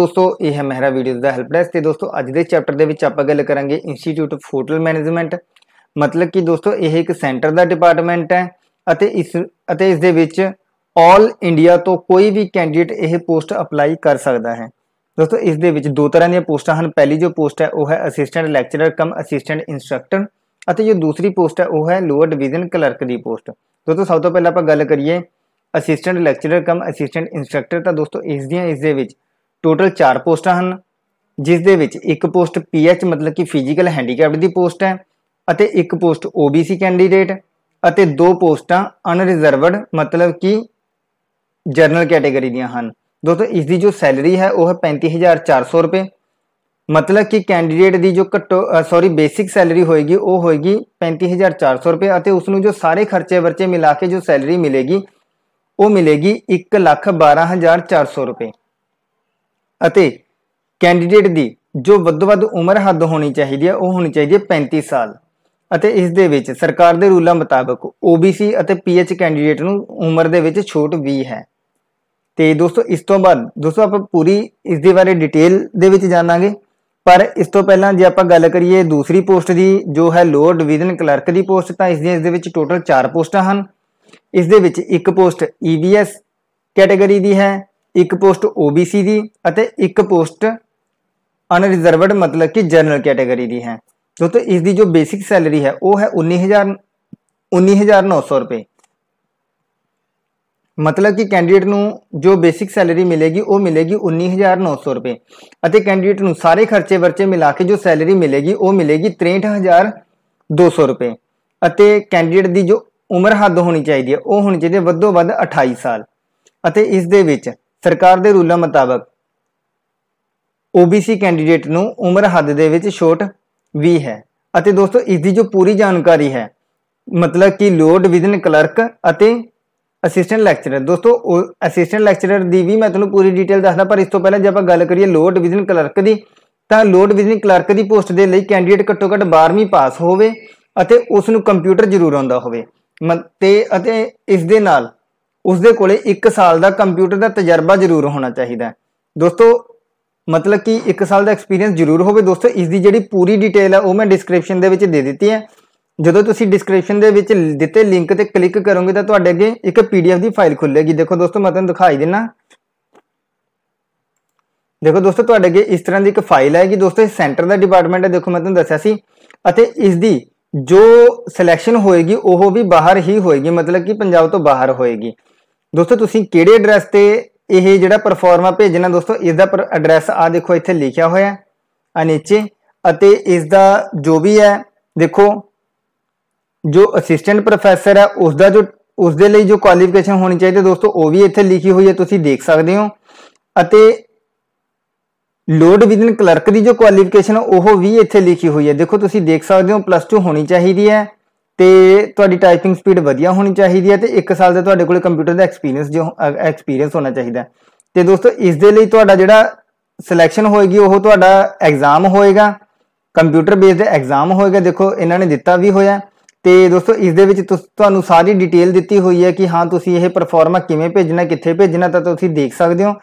ਦੋਸਤੋ, ਇਹ ਹੈ ਮਹਿਰਾ ਵੀਡੀਓਜ਼ ਦਾ ਹੈਲਪ ਡੈਸਕ ਤੇ ਦੋਸਤੋ, ਅੱਜ ਦੇ ਚੈਪਟਰ ਦੇ ਵਿੱਚ ਆਪਾਂ ਗੱਲ ਕਰਾਂਗੇ ਇੰਸਟੀਚਿਊਟ ਆਫ ਹੋਟਲ ਮੈਨੇਜਮੈਂਟ ਮਤਲਬ ਕਿ ਦੋਸਤੋ, ਇਹ ਇੱਕ ਸੈਂਟਰ ਦਾ ਡਿਪਾਰਟਮੈਂਟ ਹੈ ਅਤੇ ਇਸ ਅਤੇ ਇਸ ਦੇ ਵਿੱਚ ਆਲ ਇੰਡੀਆ ਤੋਂ ਕੋਈ ਵੀ ਕੈਂਡੀਡੇਟ ਇਹ ਪੋਸਟ ਅਪਲਾਈ ਕਰ ਸਕਦਾ ਹੈ। ਦੋਸਤੋ, ਇਸ ਦੇ ਵਿੱਚ ਦੋ ਤਰ੍ਹਾਂ ਦੀਆਂ ਪੋਸਟਾਂ ਹਨ। ਪਹਿਲੀ ਜੋ ਪੋਸਟ ਹੈ, ਉਹ ਹੈ assistant lecturer cum assistant instructor ਅਤੇ ਜੋ ਦੂਸਰੀ ਪੋਸਟ ਹੈ, ਉਹ ਹੈ ਲੋਅਰ ਡਿਵੀਜ਼ਨ ਕਲਰਕ ਦੀ ਪੋਸਟ। ਦੋਸਤੋ, ਸਭ ਤੋਂ ਪਹਿਲਾਂ ਆਪਾਂ ਗੱਲ ਕਰੀਏ assistant lecturer cum assistant instructor ਤਾਂ ਦੋਸਤੋ, ਇਸ ਦੀਆਂ, ਇਸ ਦੇ ਵਿੱਚ ਟੋਟਲ 4 ਪੋਸਟਾਂ ਹਨ, ਜਿਸ ਦੇ ਵਿੱਚ ਇੱਕ ਪੋਸਟ ਪੀਐਚ ਮਤਲਬ ਕਿ ਫਿਜ਼ੀਕਲ ਹੈਂਡੀਕੈਪਡ ਦੀ ਪੋਸਟ ਹੈ ਅਤੇ ਇੱਕ ਪੋਸਟ ਓਬੀਸੀ ਕੈਂਡੀਡੇਟ ਅਤੇ ਦੋ ਪੋਸਟਾਂ ਅਨਰਿਜ਼ਰਵਡ ਮਤਲਬ ਕਿ ਜਨਰਲ ਕੈਟਾਗਰੀ ਦੀਆਂ ਹਨ। ਦੋਸਤੋ, ਇਸ ਦੀ ਜੋ ਸੈਲਰੀ ਹੈ, ਉਹ ਹੈ 35400 ਰੁਪਏ। ਮਤਲਬ ਕਿ ਕੈਂਡੀਡੇਟ ਦੀ ਜੋ ਘੱਟੋ ਸੌਰੀ ਬੇਸਿਕ ਸੈਲਰੀ ਹੋਏਗੀ, ਉਹ ਹੋਏਗੀ 35400 ਰੁਪਏ ਅਤੇ ਉਸ ਨੂੰ ਜੋ ਸਾਰੇ ਖਰਚੇ ਵਰਚੇ ਮਿਲਾ ਕੇ ਜੋ ਸੈਲਰੀ ਮਿਲੇਗੀ, ਉਹ ਮਿਲੇਗੀ 112400 ਰੁਪਏ। ਅਤੇ ਕੈਂਡੀਡੇਟ ਦੀ ਜੋ ਵੱਧ ਵੱਧ ਉਮਰ ਹੱਦ ਹੋਣੀ ਚਾਹੀਦੀ ਹੈ, ਉਹ ਹੋਣੀ ਚਾਹੀਦੀ ਹੈ 35 ਸਾਲ। ਅਤੇ ਇਸ ਦੇ ਵਿੱਚ ਸਰਕਾਰ ਦੇ ਰੂਲਾਂ ਮੁਤਾਬਕ OBC ਅਤੇ PH ਕੈਂਡੀਡੇਟ ਨੂੰ ਉਮਰ ਦੇ ਵਿੱਚ ਛੋਟ ਵੀ ਹੈ। ਤੇ ਦੋਸਤੋ, ਇਸ ਤੋਂ ਬਾਅਦ ਦੋਸਤੋ, ਆਪਾਂ ਪੂਰੀ ਇਸ ਦੇ ਬਾਰੇ ਡਿਟੇਲ ਦੇ ਵਿੱਚ ਜਾਣਾਂਗੇ। ਪਰ ਇਸ ਤੋਂ ਪਹਿਲਾਂ ਜੇ ਆਪਾਂ ਗੱਲ ਕਰੀਏ ਦੂਸਰੀ ਪੋਸਟ ਦੀ, ਜੋ ਹੈ ਲੋਅਰ ਡਿਵੀਜ਼ਨ ਕਲਰਕ ਦੀ ਪੋਸਟ, ਤਾਂ ਇਸ ਦੀਆਂ ਇਸ ਦੇ ਵਿੱਚ ਟੋਟਲ 4 ਪੋਸਟਾਂ ਹਨ। ਇਸ ਦੇ ਵਿੱਚ ਇੱਕ ਪੋਸਟ EBS ਕੈਟਾਗਰੀ ਦੀ ਹੈ ਇੱਕ ਪੋਸਟ OBC ਦੀ ਅਤੇ ਇੱਕ ਪੋਸਟ ਅਨਰਿਜ਼ਰਵਡ ਮਤਲਬ ਕਿ ਜਨਰਲ ਕੈਟਾਗਰੀ ਦੀ ਹੈ। ਦੋਸਤੋ ਇਸ ਦੀ ਜੋ ਬੇਸਿਕ ਸੈਲਰੀ ਹੈ, ਉਹ ਹੈ 19000 19900 ਰੁਪਏ। ਮਤਲਬ ਕਿ ਕੈਂਡੀਡੇਟ ਨੂੰ ਜੋ ਬੇਸਿਕ ਸੈਲਰੀ ਮਿਲੇਗੀ, ਉਹ ਮਿਲੇਗੀ 19900 ਰੁਪਏ। ਅਤੇ ਕੈਂਡੀਡੇਟ ਨੂੰ ਸਾਰੇ ਖਰਚੇ ਵਰਚੇ ਮਿਲਾ ਕੇ ਜੋ ਸੈਲਰੀ ਮਿਲੇਗੀ, ਉਹ ਮਿਲੇਗੀ 63200 ਰੁਪਏ। ਅਤੇ ਕੈਂਡੀਡੇਟ ਦੀ ਜੋ ਉਮਰ ਹੱਦ ਹੋਣੀ ਚਾਹੀਦੀ ਹੈ, ਉਹ ਹੋਣੀ ਚਾਹੀਦੀ ਹੈ ਵੱਧੋ ਵੱਧ 28 ਸਾਲ। ਅਤੇ ਇਸ ਦੇ ਵਿੱਚ ਸਰਕਾਰ ਦੇ ਰੂਲਾਂ ਮੁਤਾਬਕ OBC ਕੈਂਡੀਡੇਟ ਨੂੰ ਉਮਰ ਹੱਦ ਦੇ ਵਿੱਚ ਛੋਟ ਵੀ ਹੈ। ਅਤੇ ਦੋਸਤੋ ਇਸ ਦੀ ਜੋ ਪੂਰੀ ਜਾਣਕਾਰੀ ਹੈ, ਮਤਲਬ ਕਿ ਲੋਅਰ ਡਿਵੀਜ਼ਨ ਕਲਰਕ ਅਤੇ ਅਸਿਸਟੈਂਟ ਲੈਕਚਰਰ ਦੋਸਤੋ ਅਸਿਸਟੈਂਟ ਲੈਕਚਰਰ ਦੀ ਵੀ ਮੈਂ ਤੁਹਾਨੂੰ ਪੂਰੀ ਡਿਟੇਲ ਦੱਸਦਾ, ਪਰ ਇਸ ਤੋਂ ਪਹਿਲਾਂ ਜੇ ਆਪਾਂ ਗੱਲ ਕਰੀਏ ਲੋਅਰ ਡਿਵੀਜ਼ਨ ਕਲਰਕ ਦੀ, ਤਾਂ ਲੋਅਰ ਡਿਵੀਜ਼ਨ ਕਲਰਕ ਦੀ ਪੋਸਟ ਦੇ ਲਈ ਕੈਂਡੀਡੇਟ ਘੱਟੋ ਘੱਟ 12ਵੀਂ ਪਾਸ ਹੋਵੇ ਅਤੇ ਉਸ ਨੂੰ ਕੰਪਿਊਟਰ ਜ਼ਰੂਰ ਆਉਂਦਾ ਹੋਵੇ। ਤੇ ਅਤੇ ਇਸ ਦੇ ਨਾਲ ਉਸ ਦੇ ਕੋਲੇ 1 ਸਾਲ ਦਾ ਕੰਪਿਊਟਰ ਦਾ ਤਜਰਬਾ ਜ਼ਰੂਰ ਹੋਣਾ ਚਾਹੀਦਾ ਦੋਸਤੋ, ਮਤਲਬ ਕਿ 1 ਸਾਲ ਦਾ ਐਕਸਪੀਰੀਅੰਸ ਜ਼ਰੂਰ ਹੋਵੇ। ਦੋਸਤੋ ਇਸ ਦੀ ਜਿਹੜੀ ਪੂਰੀ ਡਿਟੇਲ ਹੈ ਉਹ ਮੈਂ ਡਿਸਕ੍ਰਿਪਸ਼ਨ ਦੇ ਵਿੱਚ ਦੇ ਦਿੱਤੀ ਹੈ। ਜਦੋਂ ਤੁਸੀਂ ਡਿਸਕ੍ਰਿਪਸ਼ਨ ਦੇ ਵਿੱਚ ਦਿੱਤੇ ਲਿੰਕ ਤੇ ਕਲਿੱਕ ਕਰੋਗੇ ਤਾਂ ਤੁਹਾਡੇ ਅੱਗੇ ਇੱਕ ਪੀਡੀਐਫ ਦੀ ਫਾਈਲ ਖੁੱਲੇਗੀ ਦੇਖੋ ਦੋਸਤੋ, ਮੈਂ ਤੁਹਾਨੂੰ ਦਿਖਾਈ ਦਿੰਨਾ। ਦੇਖੋ ਦੋਸਤੋ, ਤੁਹਾਡੇ ਅੱਗੇ ਇਸ ਤਰ੍ਹਾਂ ਦੀ ਇੱਕ ਫਾਈਲ ਆਏਗੀ। ਦੋਸਤੋ, ਇਹ ਸੈਂਟਰ ਦਾ ਡਿਪਾਰਟਮੈਂਟ ਹੈ। ਦੇਖੋ, ਮੈਂ ਤੁਹਾਨੂੰ ਦੱਸਿਆ ਸੀ। ਅਤੇ ਇਸ ਦੀ ਜੋ ਸਿਲੈਕਸ਼ਨ ਹੋਏਗੀ, ਉਹ ਵੀ ਬਾਹਰ ਹੀ ਹੋਏਗੀ, ਮਤਲਬ ਕਿ ਪੰਜਾਬ ਤੋਂ ਬਾਹਰ ਹੋਏਗੀ। ਦੋਸਤੋ, ਤੁਸੀਂ ਕਿਹੜੇ ਐਡਰੈਸ ਤੇ ਇਹ ਜਿਹੜਾ ਪਰਫਾਰਮਾ ਭੇਜਣਾ ਦੋਸਤੋ ਇਸ ਦਾ ਐਡਰੈਸ ਆ ਦੇਖੋ, ਇੱਥੇ ਲਿਖਿਆ ਹੋਇਆ ਆ ਨੀਚੇ, ਅਤੇ ਇਸ ਦਾ ਜੋ ਵੀ ਹੈ, ਦੇਖੋ, ਜੋ ਅਸਿਸਟੈਂਟ ਪ੍ਰੋਫੈਸਰ ਹੈ ਉਸ ਦਾ ਜੋ ਉਸ ਦੇ ਲਈ ਜੋ ਕੁਆਲੀਫਿਕੇਸ਼ਨ ਹੋਣੀ ਚਾਹੀਦੀ ਦੋਸਤੋ, ਉਹ ਵੀ ਇੱਥੇ ਲਿਖੀ ਹੋਈ ਹੈ, ਤੁਸੀਂ ਦੇਖ ਸਕਦੇ ਹੋ। ਅਤੇ ਲੋਡ ਵਿਦਨ ਕਲਰਕ ਦੀ ਜੋ ਕੁਆਲੀਫਿਕੇਸ਼ਨ ਉਹ ਵੀ ਇੱਥੇ ਲਿਖੀ ਹੋਈ ਹੈ। ਦੇਖੋ, ਤੁਸੀਂ ਦੇਖ ਸਕਦੇ ਹੋ ਪਲੱਸ 2 ਹੋਣੀ ਚਾਹੀਦੀ ਹੈ ਤੇ ਤੁਹਾਡੀ ਟਾਈਪਿੰਗ ਸਪੀਡ ਵਧੀਆ ਹੋਣੀ ਚਾਹੀਦੀ ਹੈ ਤੇ 1 ਸਾਲ ਦਾ ਤੁਹਾਡੇ ਕੋਲ ਕੰਪਿਊਟਰ ਦਾ ਐਕਸਪੀਰੀਅੰਸ ਜੋ ਐਕਸਪੀਰੀਅੰਸ ਹੋਣਾ ਚਾਹੀਦਾ ਤੇ ਦੋਸਤੋ, ਇਸ ਦੇ ਲਈ ਤੁਹਾਡਾ ਜਿਹੜਾ ਸਿਲੈਕਸ਼ਨ ਹੋਏਗੀ, ਉਹ ਤੁਹਾਡਾ ਐਗਜ਼ਾਮ ਹੋਏਗਾ। ਕੰਪਿਊਟਰ ਬੇਸਡ ਐਗਜ਼ਾਮ ਹੋਏਗਾ। ਦੇਖੋ, ਇਹਨਾਂ ਨੇ ਦਿੱਤਾ ਵੀ ਹੋਇਆ ਤੇ ਦੋਸਤੋ, ਇਸ ਦੇ ਵਿੱਚ ਤੁਹਾਨੂੰ ਸਾਰੀ ਡਿਟੇਲ ਦਿੱਤੀ ਹੋਈ ਹੈ ਕਿ ਹਾਂ, ਤੁਸੀਂ ਇਹ ਪਰਫਾਰਮਾ ਕਿਵੇਂ ਭੇਜਣਾ, ਕਿੱਥੇ ਭੇਜਣਾ, ਤਾਂ ਤੁਸੀਂ ਦੇਖ ਸਕਦੇ ਹੋ।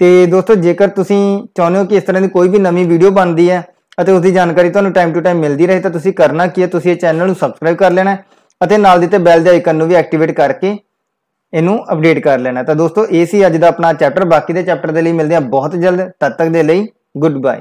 ਤੇ ਦੋਸਤੋ, ਜੇਕਰ ਤੁਸੀਂ ਚਾਹੁੰਦੇ ਹੋ ਕਿ ਇਸ ਤਰ੍ਹਾਂ ਦੀ ਕੋਈ ਵੀ ਨਵੀਂ ਵੀਡੀਓ ਬਣਦੀ ਹੈ ਅਤੇ ਉਸ ਦੀ ਜਾਣਕਾਰੀ ਤੁਹਾਨੂੰ ਟਾਈਮ ਟੂ ਟਾਈਮ ਮਿਲਦੀ ਰਹੇ, ਤਾਂ ਤੁਸੀਂ ਕਰਨਾ ਕੀ ਹੈ? ਤੁਸੀਂ ਇਹ ਚੈਨਲ ਨੂੰ ਸਬਸਕ੍ਰਾਈਬ ਕਰ ਲੈਣਾ ਅਤੇ ਨਾਲ ਦਿੱਤੇ ਬੈਲ ਦੇ ਆਈਕਨ ਨੂੰ ਵੀ ਐਕਟੀਵੇਟ ਕਰਕੇ ਇਹਨੂੰ ਅਪਡੇਟ ਕਰ ਲੈਣਾ ਤਾਂ ਦੋਸਤੋ, ਇਹ ਸੀ ਅੱਜ ਦਾ ਆਪਣਾ ਚੈਪਟਰ ਬਾਕੀ ਦੇ ਚੈਪਟਰ ਦੇ ਲਈ ਮਿਲਦੇ ਹਾਂ ਬਹੁਤ ਜਲਦ। ਤਦ ਤੱਕ ਦੇ ਲਈ ਗੁੱਡ ਬਾਏ